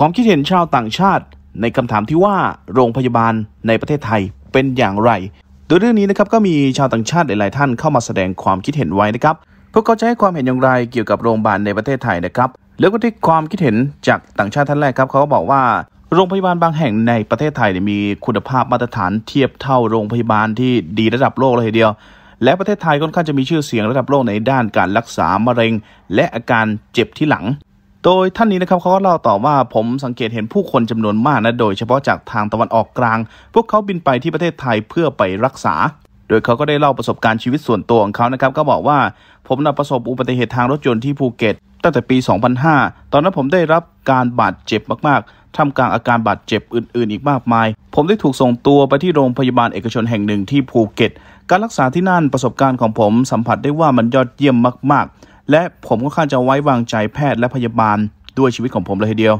ความคิดเห็นชาวต่างชาติ ในคำถามที่ว่าโรงพยาบาลในประเทศไทยเป็นอย่างไร โดยเรื่องนี้นะครับก็มีชาวต่างชาติหลาย ๆ ท่านเข้ามาแสดงความคิดเห็นไว้นะครับพวกเขาจะให้ความเห็นอย่างไรเกี่ยวกับโรงพยาบาลในประเทศไทยนะครับแล้วก็ที่ความคิดเห็นจากต่างชาติท่านแรกครับเขาก็บอกว่าโรงพยาบาลบางแห่งในประเทศไทยมีคุณภาพมาตรฐานเทียบเท่าโรงพยาบาลที่ดีระดับโลกเลยทีเดียว และประเทศไทยค่อนข้างจะมีชื่อเสียงระดับโลกในด้านการรักษามะเร็ง และอาการเจ็บที่หลัง โดยท่านนี้นะครับเขาก็เล่าต่อว่าผมสังเกตเห็นผู้คนจำนวนมากนะโดยเฉพาะจากทางตะวันออกกลาง พวกเขาบินไปที่ประเทศไทยเพื่อไปรักษา โดยเขาก็ได้เล่าประสบการณ์ชีวิตส่วนตัวของเขานะครับก็บอกว่าผมประสบอุบัติเหตุทางรถยนต์ที่ภูเก็ตตั้งแต่ปี 2005 ตอนนั้นผมได้รับการบาดเจ็บมากๆท่ามกลางอาการบาดเจ็บอื่น ๆ อีกมากมาย ผมได้ถูกส่งตัวไปที่โรงพยาบาลเอกชนแห่งหนึ่งที่ภูเก็ต การรักษาที่นั่นประสบการณ์ของผมสัมผัสได้ว่ามันยอดเยี่ยมมากๆ และผมก็ค่อนจะไว้วางใจแพทย์และพยาบาลด้วยชีวิตของผมเลยทีเดียว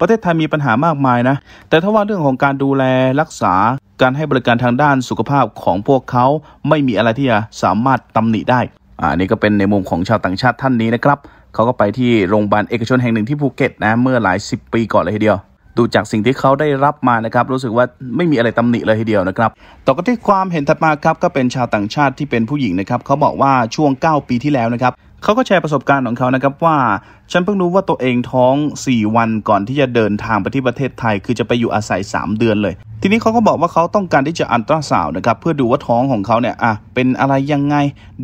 ประเทศไทยมีปัญหามากมายนะ แต่ถ้าว่าเรื่องของการดูแลรักษาการให้บริการทางด้านสุขภาพของพวกเขาไม่มีอะไรที่จะสามารถตำหนิได้อ่านี่ก็เป็นในมุมของชาวต่างชาติท่านนี้นะครับเขาก็ไปที่โรงพยาบาลเอกชนแห่งหนึ่งที่ภูเก็ตนะเมื่อหลายสิบปีก่อนเลยทีเดียว ดูจากสิ่งที่เขาได้รับมานะครับ รู้สึกว่าไม่มีอะไรตำหนิเลยทีเดียวนะครับต่อกันที่ความเห็นถัดมาครับก็เป็นชาวต่างชาติที่เป็นผู้หญิงนะครับเขาบอกว่าช่วง 9 ปีที่แล้วนะครับ เขาก็แชร์ประสบการณ์ของเขานะครับว่า ฉันเพิ่งรู้ว่าตัวเองท้อง 4 วันก่อนที่จะเดินทางไปที่ประเทศไทย คือจะไปอยู่อาศัย 3 เดือนเลย ทีนี้เขาก็บอกว่าเขาต้องการที่จะอันตราซาวนะครับเพื่อดูว่าท้องของเขาเนี่ยอะเป็นอะไรยังไง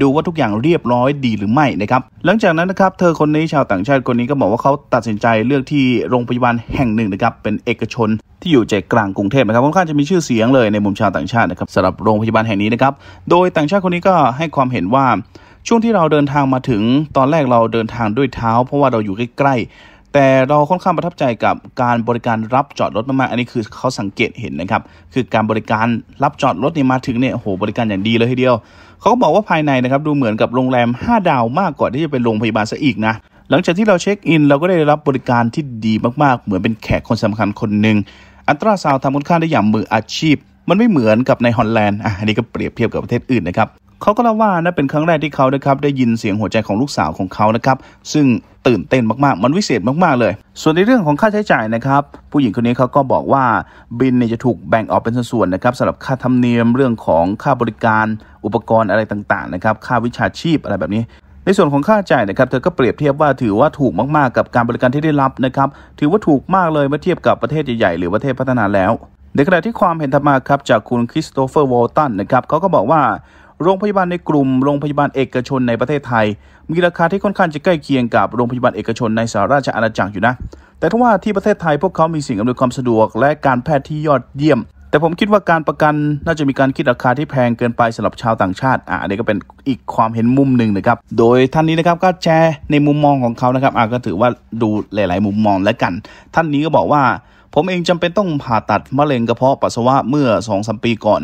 ดูว่าทุกอย่างเรียบร้อยดีหรือไม่นะครับหลังจากนั้นนะครับเธอคนนี้ชาวต่างชาติคนนี้ก็บอกว่าเขาตัดสินใจเลือกที่โรงพยาบาลแห่งหนึ่งนะครับเป็นเอกชนที่อยู่ใจกลางกรุงเทพนะครับค่อนข้างจะมีชื่อเสียงเลยในมุมชาวต่างชาตินะครับสำหรับโรงพยาบาลแห่งนี้นะครับโดยต่างชาติคนนี้ก็ให้ความเห็นว่า ช่วงที่เราเดินทางมาถึงตอนแรกเราเดินทางด้วยเท้า เพราะว่าเราอยู่ใกล้ๆแต่เราค่อนข้างประทับใจกับการบริการรับจอดรถมากๆอันนี้คือเขาสังเกตเห็นนะครับ คือการบริการรับจอดรถเนี่ยมาถึงเนี่ยโหบริการอย่างดีเลยทีเดียวเขาก็บอกว่าภายในนะครับดูเหมือนกับโรงแรม 5 ดาวมากกว่าที่จะเป็นโรงพยาบาลซะอีกนะหลังจากที่เราเช็คอิน เราก็ได้รับบริการที่ดีมากๆ เหมือนเป็นแขกคนสำคัญคนหนึ่งอัตราซาวทำค่อนข้างได้อย่างมืออาชีพ มันไม่เหมือนกับในฮอลแลนด์อะอันนี้ก็เปรียบเทียบกับประเทศอื่นนะครับ เขาก็เล่าว่านะเป็นครั้งแรกที่เขานะครับได้ยินเสียงหัวใจของลูกสาวของเขานะครับซึ่งตื่นเต้นมากๆ มันวิเศษมากๆเลย ส่วนในเรื่องของค่าใช้จ่ายนะครับ ผู้หญิงคนนี้เขาก็บอกว่าบินเนี่ยจะถูกแบ่งออกเป็นส่วนๆนะครับสำหรับค่าธรรมเนียมเรื่องของค่าบริการ อุปกรณ์อะไรต่างๆนะครับค่าวิชาชีพอะไรแบบนี้ ในส่วนของค่าจ่ายนะครับเธอก็เปรียบเทียบว่าถือว่าถูกมากๆ กับการบริการที่ได้รับนะครับถือว่าถูกมากเลยเมื่อเทียบกับประเทศใหญ่ๆหรือประเทศพัฒนาแล้วในขณะที่ความเห็นถัดมาครับจากคุณคริสโตเฟอร์วอลตันนะครับเขาก็บอกว่า โรงพยาบาลในกลุ่มโรงพยาบาลเอกชนในประเทศไทย มีราคาที่ค่อนข้างจะใกล้เคียงกับโรงพยาบาลเอกชนในสหราชอาณาจักรอยู่นะ แต่ถ้าว่าที่ประเทศไทยพวกเขามีสิ่งอำนวยความสะดวก และการแพทย์ที่ยอดเยี่ยม แต่ผมคิดว่าการประกันน่าจะมีการคิดราคาที่แพงเกินไปสำหรับชาวต่างชาติอะอันนี้ก็เป็นอีกความเห็นมุมหนึ่งนะครับ โดยท่านนี้นะครับก็แชร์ในมุมมองของเขานะครับอะก็ถือว่าดูหลาย ๆ มุมมองแล้วกัน ท่านนี้ก็บอกว่า ผมเองจำเป็นต้องผ่าตัดมะเร็งกระเพาะปัสสาวะเมื่อ2อสปีก่อน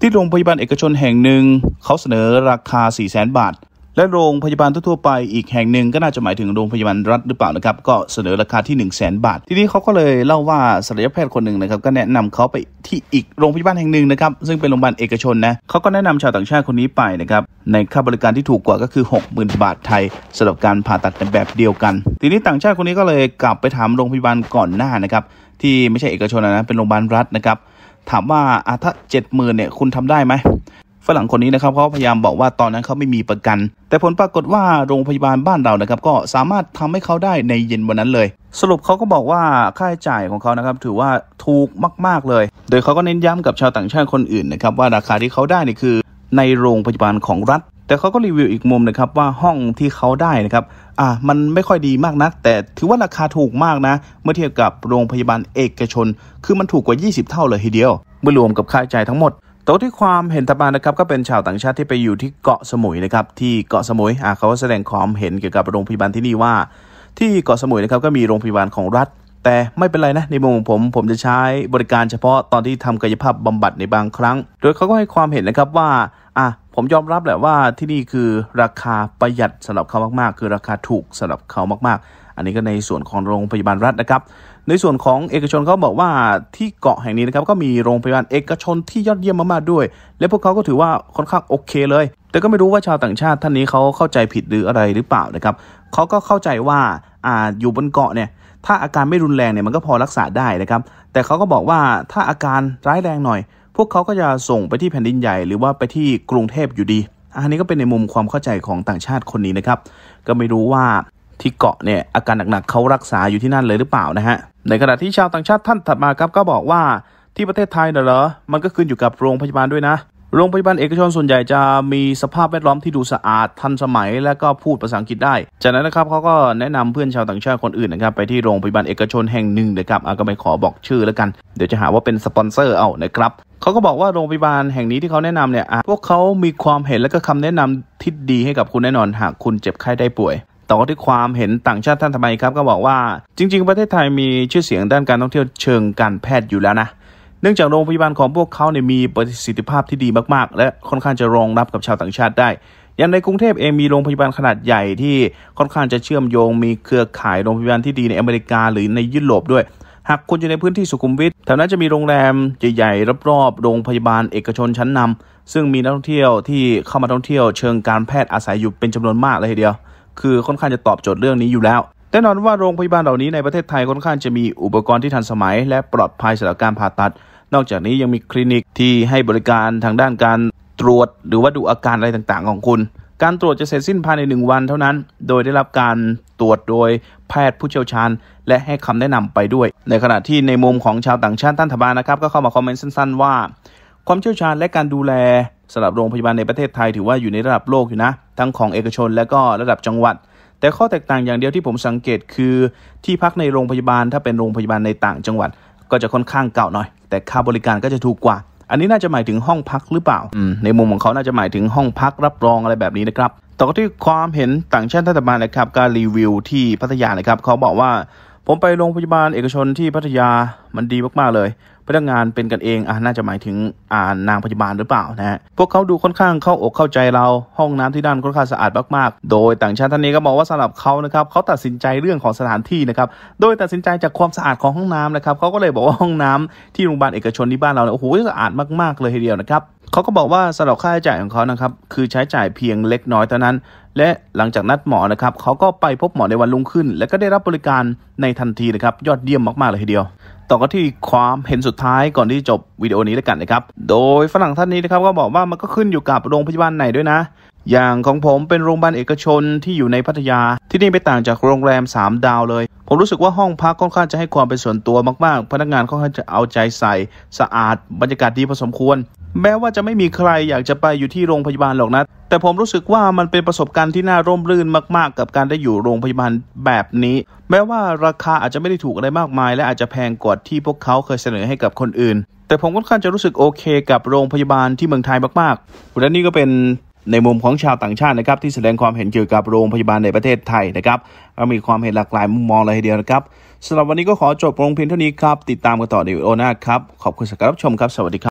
ที่โรงพยาบาลเอกชนแห่งหนึ่ง เขาเสนอราคา 4 0 0 0 0 0 บาท และโรงพยาบาลทั่วไปอีกแห่งหนึ่งก็น่าจะหมายถึงโรงพยาบาลรัฐหรือเปล่านะครับ ก็เสนอราคาที่ 1 0 0 0 0แบาท ทีนี้เขาก็เลยเล่าว่าศัลยแพทย์คนหนึ่งนะครับก็แนะนำเขาไปที่อีกโรงพยาบาลแห่งหนึ่งนะครับซึ่งเป็นโรงพยาบาลเอกชนนะเขาก็แนะนำชาวต่างชาติคนนี้ไปนะครับในค่าบริการที่ถูกกว่าก็คือ 60,000 บาทไทยสำหรับการผ่าตัดในแบบเดียวกัน ทีนี้ต่างชาติคนนี้ก็เลยกลับไปถามโรงพยาบาลก่อนหน้านะครับที่ไม่ใช่เอกชนนะเป็นโรงพยาบาลรัฐนะครับ ถามว่าถ้าเจ็ดหมื่นเนี่ยคุณทำได้ไหมฝรั่งคนนี้นะครับเขาพยายามบอกว่าตอนนั้นเขาไม่มีประกัน แต่ผลปรากฏว่าโรงพยาบาลบ้านเรานะครับ ก็สามารถทำให้เขาได้ในเย็นวันนั้นเลย สรุปเขาก็บอกว่าค่าใช้จ่ายของเขานะครับ ถือว่าถูกมาก ๆเลย โดยเขาก็เน้นย้ำกับชาวต่างชาติคนอื่นนะครับว่าราคาที่เขาได้นี่คือ ในโรงพยาบาลของรัฐ แต่เขาก็รีวิวอีกมุมนะครับว่าห้องที่เขาได้นะครับอ่ามันไม่ค่อยดีมากนัก แต่ถือว่าราคาถูกมากนะ เมื่อเทียบกับโรงพยาบาลเอกชน คือมันถูกกว่า 20 เท่าเลยทีเดียว เมื่อรวมกับค่าใช้จ่ายทั้งหมดโต๊ะที่ความเห็นตาบานนะครับก็เป็นชาวต่างชาติที่ไปอยู่ที่เกาะสมุยนะครับที่เกาะสมุยอ่าเขาแสดงความเห็นเกี่ยวกับโรงพยาบาลที่นี่ว่า ที่เกาะสมุยนะครับก็มีโรงพยาบาลของรัฐ แต่ไม่เป็นไรนะในมุมของผมผมจะใช้บริการเฉพาะตอนที่ทำกายภาพบำบัดในบางครั้ง โดยเขาก็ให้ความเห็นนะครับว่า ผมยอมรับแหละว่าที่นี่คือราคาประหยัดสำหรับเขามากๆ คือราคาถูกสำหรับเขามากๆ อันนี้ก็ในส่วนของโรงพยาบาลรัฐนะครับ ในส่วนของเอกชนเขาบอกว่าที่เกาะแห่งนี้นะครับก็มีโรงพยาบาลเอกชนที่ยอดเยี่ยมมากๆด้วย และพวกเขาก็ถือว่าค่อนข้างโอเคเลย แต่ก็ไม่รู้ว่าชาวต่างชาติท่านนี้เขาเข้าใจผิดหรืออะไรหรือเปล่านะครับเขาก็เข้าใจว่าอ่าอยู่บนเกาะเนี่ยถ้าอาการไม่รุนแรงเนี่ยมันก็พอรักษาได้นะครับ แต่เขาก็บอกว่าถ้าอาการร้ายแรงหน่อย พวกเขาก็จะส่งไปที่แผ่นดินใหญ่ หรือว่าไปที่กรุงเทพอยู่ดีอันนี้ก็เป็นในมุมความเข้าใจของต่างชาติคนนี้นะครับ ก็ไม่รู้ว่าที่เกาะเนี่ยอาการหนักๆเขารักษาอยู่ที่นั่นเลยหรือเปล่านะฮะ ในขณะที่ชาวต่างชาติท่านถัดมาครับก็บอกว่าที่ประเทศไทยน่ะเหรอ มันก็ขึ้นอยู่กับโรงพยาบาลด้วยนะ โรงพยาบาลเอกชนส่วนใหญ่จะมีสภาพแวดล้อมที่ดูสะอาดทันสมัยและก็พูดภาษาอังกฤษได้ จากนั้นนะครับเขาก็แนะนำเพื่อนชาวต่างชาติคนอื่นนะครับไปที่โรงพยาบาลเอกชนแห่งหนึ่งนะครับอะก็ไม่ขอบอกชื่อแล้วกัน เดี๋ยวจะหาว่าเป็นสปอนเซอร์เอานะครับ เขาก็บอกว่าโรงพยาบาลแห่งนี้ที่เขาแนะนำเนี่ยพวกเขามีความเห็นและก็คำแนะนำที่ดีให้กับคุณแน่นอนหากคุณเจ็บไข้ได้ป่วยต่อที่ความเห็นต่างชาติท่านทำไมครับก็บอกว่าจริง ๆ ประเทศไทยมีชื่อเสียงด้านการท่องเที่ยวเชิงการแพทย์อยู่แล้วนะเนื่องจากโรงพยาบาลของพวกเขาเนี่ยมีประสิทธิภาพที่ดีมากๆ และค่อนข้างจะรองรับกับชาวต่างชาติได้อย่างในกรุงเทพเองมีโรงพยาบาลขนาดใหญ่ที่ค่อนข้างจะเชื่อมโยง มีเครือข่ายโรงพยาบาลที่ดีในอเมริกาหรือในยุโรปด้วย หากคุณอยู่ในพื้นที่สุขุมวิทแถวนั้นจะมีโรงแรมใหญ่ๆรอบๆโรงพยาบาลเอกชนชั้นนำซึ่งมีนักท่องเที่ยวที่เข้ามาท่องเที่ยวเชิงการแพทย์อาศัยอยู่เป็นจำนวนมากเลยทีเดียว คือค่อนข้างจะตอบโจทย์เรื่องนี้อยู่แล้วแน่นอนว่าโรงพยาบาลเหล่านี้ในประเทศไทยค่อนข้างจะมีอุปกรณ์ที่ทันสมัย และปลอดภัยสำหรับการผ่าตัด นอกจากนี้ยังมีคลินิกที่ให้บริการทางด้านการตรวจ หรือว่าดูอาการอะไรต่างๆ ของคุณ การตรวจจะเสร็จสิ้นภายในหนึ่งวันเท่านั้น โดยได้รับการตรวจโดยแพทย์ผู้เชี่ยวชาญ และให้คำแนะนำไปด้วย ในขณะที่ในมุมของชาวต่างชาติท่านทบานะครับ ก็เข้ามาคอมเมนต์สั้นๆว่า ความเชี่ยวชาญและการดูแลสำหรับโรงพยาบาลในประเทศไทยถือว่าอยู่ในระดับโลกอยู่นะ ทั้งของเอกชนและก็ระดับจังหวัด แต่ข้อแตกต่างอย่างเดียวที่ผมสังเกตคือ ที่พักในโรงพยาบาลถ้าเป็นโรงพยาบาลในต่างจังหวัด ก็จะค่อนข้างเก่าหน่อย แต่ค่าบริการก็จะถูกกว่า อันนี้น่าจะหมายถึงห้องพักหรือเปล่าในมุมของเขาน่าจะหมายถึงห้องพักรับรองอะไรแบบนี้นะครับต่อที่ความเห็นต่างชาติท่านต่อมานะครับการรีวิวที่พัทยานะครับเขาบอกว่า ผมไปโรงพยาบาลเอกชนที่พัทยามันดีมากๆเลยพนักงานเป็นกันเองอะน่าจะหมายถึงอ่านางพยาบาลหรือเปล่านะฮะพวกเขาดูค่อนข้างเข้าอกเข้าใจเราห้องน้ำที่นั่นค่อนข้างสะอาดมากๆ โดยต่างชาติท่านนี้ก็บอกว่าสำหรับเขานะครับเขาตัดสินใจเรื่องของสถานที่นะครับโดยตัดสินใจจากความสะอาดของห้องน้ำนะครับเขาก็เลยบอกว่าห้องน้ำที่โรงพยาบาลเอกชนที่บ้านเราเนี่ยโอ้โหสะอาดมากๆเลยทีเดียวนะครับ เขาก็บอกว่าสำหรับค่าใช้จ่ายของเขานะครับ คือใช้จ่ายเพียงเล็กน้อยเท่านั้น และหลังจากนัดหมอนะครับเขาก็ไปพบหมอในวันรุ่งขึ้น และก็ได้รับบริการในทันทีนะครับ ยอดเยี่ยมมากๆเลยทีเดียว ต่อกันที่ความเห็นสุดท้ายก่อนที่จบวิดีโอนี้แล้วกันนะครับ โดยฝรั่งท่านนี้นะครับก็บอกว่ามันก็ขึ้นอยู่กับโรงพยาบาลไหนด้วยนะ อย่างของผมเป็นโรงพยาบาลเอกชนที่อยู่ในพัทยา ที่นี่ไม่ต่างจากโรงแรม 3 ดาวเลยผมรู้สึกว่าห้องพักค่อนข้างจะให้ความเป็นส่วนตัวมาก ๆ พนักงานค่อนข้างจะเอาใจใส่ สะอาด บรรยากาศดีพอสมควร แม้ว่าจะไม่มีใครอยากจะไปอยู่ที่โรงพยาบาลหรอกนะ แต่ผมรู้สึกว่ามันเป็นประสบการณ์ที่น่าร่มรื่นมากๆ กับการได้อยู่โรงพยาบาลแบบนี้ แม้ว่าราคาอาจจะไม่ได้ถูกอะไรมากมาย และอาจจะแพงกว่าที่พวกเขาเคยเสนอให้กับคนอื่น แต่ผมค่อนข้างจะรู้สึกโอเค กับโรงพยาบาลที่เมืองไทยมากๆและนี่ก็เป็นในมุมของชาวต่างชาตินะครับที่แสดงความเห็นเกี่ยวกับโรงพยาบาลในประเทศไทยนะครับมีความเห็นหลากหลายมุมมองเลยทีเดียวนะครับสำหรับวันนี้ก็ขอจบลงเพียงเท่านี้ครับ ติดตามกันต่อในวิดีโอหน้าครับ ขอบคุณสำหรับรับชมครับ สวัสดีครับ